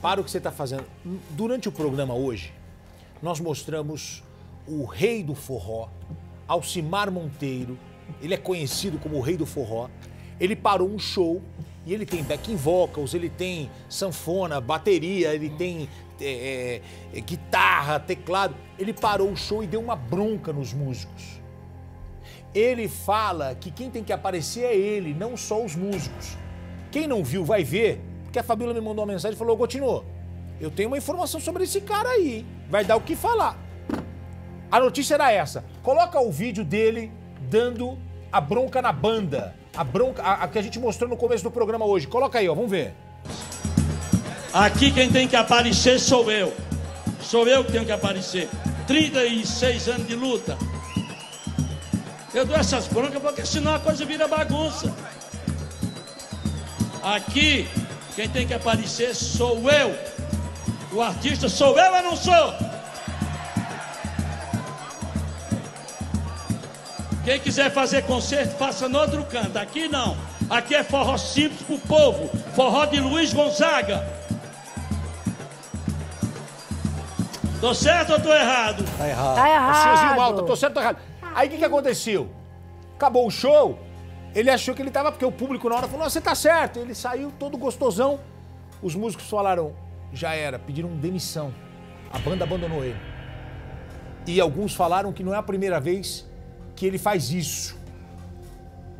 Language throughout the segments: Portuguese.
para o que você está fazendo. Durante o programa hoje, nós mostramos o rei do forró, Alcimar Monteiro. Ele é conhecido como o rei do forró. Ele parou um show e ele tem backing vocals, ele tem sanfona, bateria, ele tem é, é, guitarra, teclado. Ele parou o show e deu uma bronca nos músicos. Ele fala que quem tem que aparecer é ele, não só os músicos. Quem não viu vai ver, porque a Fabíola me mandou uma mensagem e falou: Gotino, eu tenho uma informação sobre esse cara aí, vai dar o que falar. A notícia era essa: coloca o vídeo dele dando a bronca na banda. A bronca, a, a que a gente mostrou no começo do programa hoje. Coloca aí, ó, vamos ver. Aqui quem tem que aparecer sou eu. Sou eu que tenho que aparecer. 36 anos de luta. Eu dou essas broncas porque senão a coisa vira bagunça. Aqui quem tem que aparecer sou eu. O artista sou eu ou não sou? Quem quiser fazer concerto, faça no outro canto. Aqui não. Aqui é forró simples pro povo. Forró de Luiz Gonzaga. Tô certo ou tô errado? Tá errado. Tá errado. Senhorzinho Malta, tô certo ou tô errado? Aí o que, que aconteceu? Acabou o show, ele achou que ele tava, porque o público na hora falou, você tá certo. Ele saiu todo gostosão. Os músicos falaram, já era, pediram demissão. A banda abandonou ele. E alguns falaram que não é a primeira vez que ele faz isso.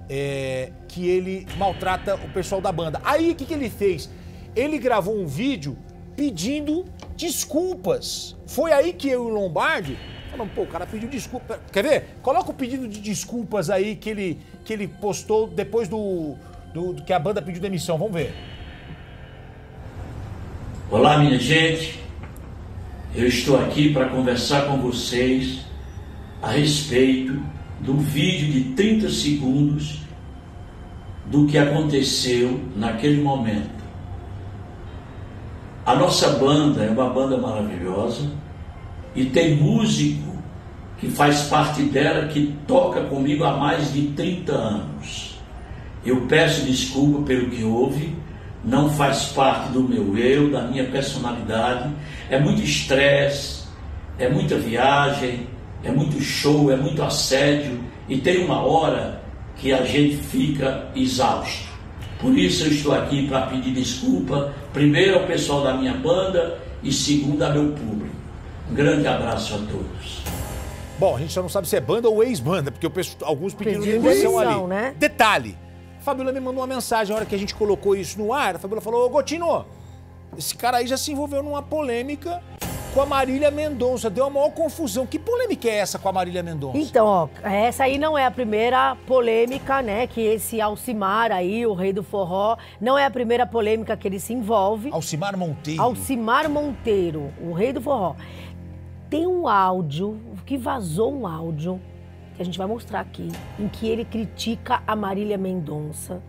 É, que ele maltrata o pessoal da banda. Aí o que, que ele fez? Ele gravou um vídeo pedindo desculpas. Foi aí que eu e o Lombardi falamos, pô, o cara pediu desculpa. Quer ver? Coloca o pedido de desculpas aí que ele, que ele postou depois do, do, do que a banda pediu demissão. Vamos ver. Olá, minha gente. Eu estou aqui para conversar com vocês a respeito do vídeo de 30 segundos do que aconteceu naquele momento. A nossa banda é uma banda maravilhosa e tem músico que faz parte dela que toca comigo há mais de 30 anos. Eu peço desculpa pelo que houve, não faz parte do meu eu, da minha personalidade. É muito estresse, é muita viagem, é muito show, é muito assédio e tem uma hora que a gente fica exausto. Por isso eu estou aqui para pedir desculpa, primeiro ao pessoal da minha banda e segundo ao meu público. Grande abraço a todos. Bom, a gente só não sabe se é banda ou ex-banda, porque o pessoal- alguns pediram Pediram demissão ali. né? Detalhe, a Fabiola me mandou uma mensagem, a hora que a gente colocou isso no ar, a Fabiola falou, ô Gotino, esse cara aí já se envolveu numa polêmica com a Marília Mendonça, deu uma maior confusão. Que polêmica é essa com a Marília Mendonça? Então, ó, essa aí não é a primeira polêmica, né? Que esse Alcimar aí, o rei do forró, não é a primeira polêmica que ele se envolve. Alcimar Monteiro. Alcimar Monteiro, o rei do forró. Tem um áudio, que vazou um áudio, que a gente vai mostrar aqui, em que ele critica a Marília Mendonça.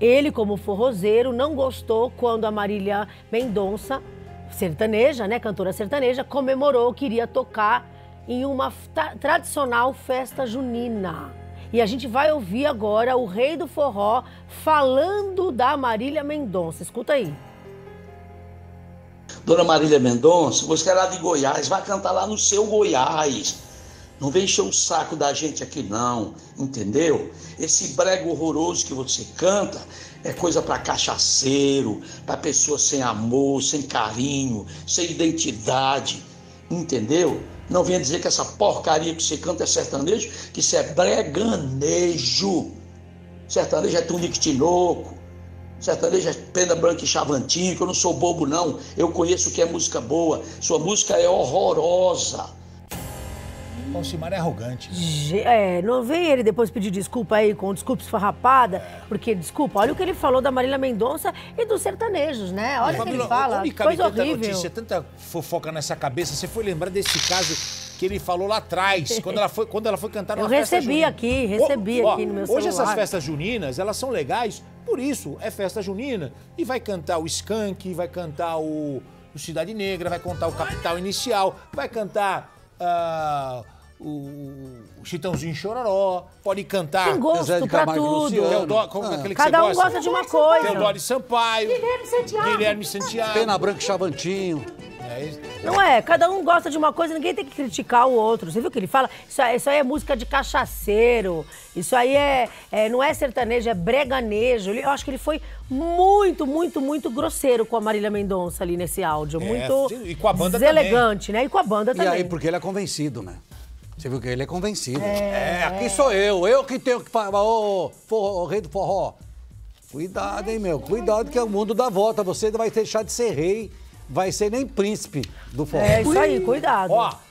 Ele, como forrozeiro, não gostou quando a Marília Mendonça, sertaneja, né, cantora sertaneja, comemorou que iria tocar em uma tradicional festa junina. E a gente vai ouvir agora o rei do forró falando da Marília Mendonça. Escuta aí. Dona Marília Mendonça, você é lá de Goiás, vai cantar lá no seu Goiás. Não vem encher o saco da gente aqui não, entendeu? Esse brega horroroso que você canta é coisa para cachaceiro, para pessoa sem amor, sem carinho, sem identidade, entendeu? Não venha dizer que essa porcaria que você canta é sertanejo, que isso é breganejo. Sertanejo é tunique tinoco, Sertanejo é pena branca e chavantinho, que eu não sou bobo, não. Eu conheço o que é música boa. Sua música é horrorosa. Alcimar é arrogante. Ge- É, não vem ele depois pedir desculpa aí com desculpa esfarrapada, porque, desculpa, olha o que ele falou da Marília Mendonça e dos sertanejos, né? Olha o que ele fala, coisa tanta horrível. notícia, tanta fofoca nessa cabeça? Você foi lembrar desse caso que ele falou lá atrás, quando ela foi, quando ela foi cantar Eu recebi junina. aqui, recebi aqui no meu Hoje celular. essas festas juninas, elas são legais, por isso é festa junina. E vai cantar o Skank, vai cantar o, o Cidade Negra, vai cantar o Capital Inicial, vai cantar ah, o, o Chitãozinho Chororó, pode cantar. Tem gosto Zé de pra Camargo tudo. Teodoro, como é Ah. aquele que Cada um gosta? gosta de uma coisa. Teodoro Sampaio. Guilherme Santiago. Guilherme Santiago. Pena Branca e Chavantinho. É. Não é, cada um gosta de uma coisa, ninguém tem que criticar o outro. Você viu o que ele fala? Isso, aí- isso aí é música de cachaceiro, isso aí é, é- não é sertanejo, é breganejo. Eu acho que ele foi muito, muito, muito grosseiro com a Marília Mendonça ali nesse áudio. É, muito e com a banda deselegante, né? E com a banda E também. aí, porque ele é convencido, né? Você viu que ele é convencido. É, aqui sou eu, eu que tenho que falar, ô, forró, ô, rei do forró. Cuidado, hein, meu? Cuidado que é o mundo dá volta. Você vai deixar de ser rei, vai ser nem príncipe do forró. É isso aí, cuidado. Ó,